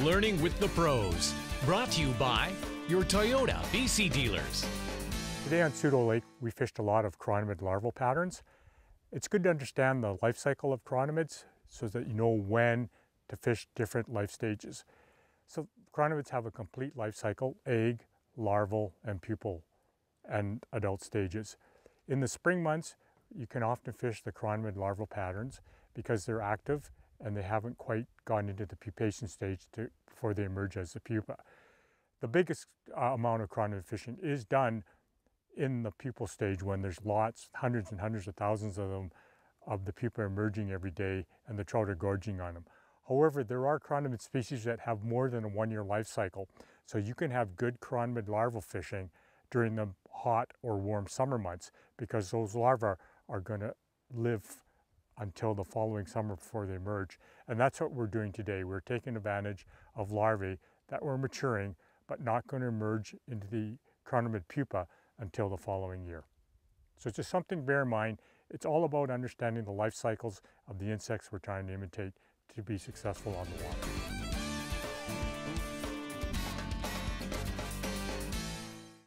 Learning with the Pros. Brought to you by your Toyota BC dealers. Today on Pseudo Lake, we fished a lot of chironomid larval patterns. It's good to understand the life cycle of chironomids so that you know when to fish different life stages. So chironomids have a complete life cycle, egg, larval, and pupal, and adult stages. In the spring months, you can often fish the chironomid larval patterns because they're active and they haven't quite gone into the pupation stage to, before they emerge as a pupa. The biggest uh, amount of chironomid fishing is done in the pupal stage when there's lots, hundreds and hundreds of thousands of them, of the pupa emerging every day and the trout are gorging on them. However, there are chironomid species that have more than a one-year life cycle, so you can have good chironomid larval fishing during the hot or warm summer months because those larvae are going to live until the following summer before they emerge. And that's what we're doing today. We're taking advantage of larvae that were maturing but not going to emerge into the chironomid pupa until the following year. So it's just something to bear in mind. It's all about understanding the life cycles of the insects we're trying to imitate to be successful on the water.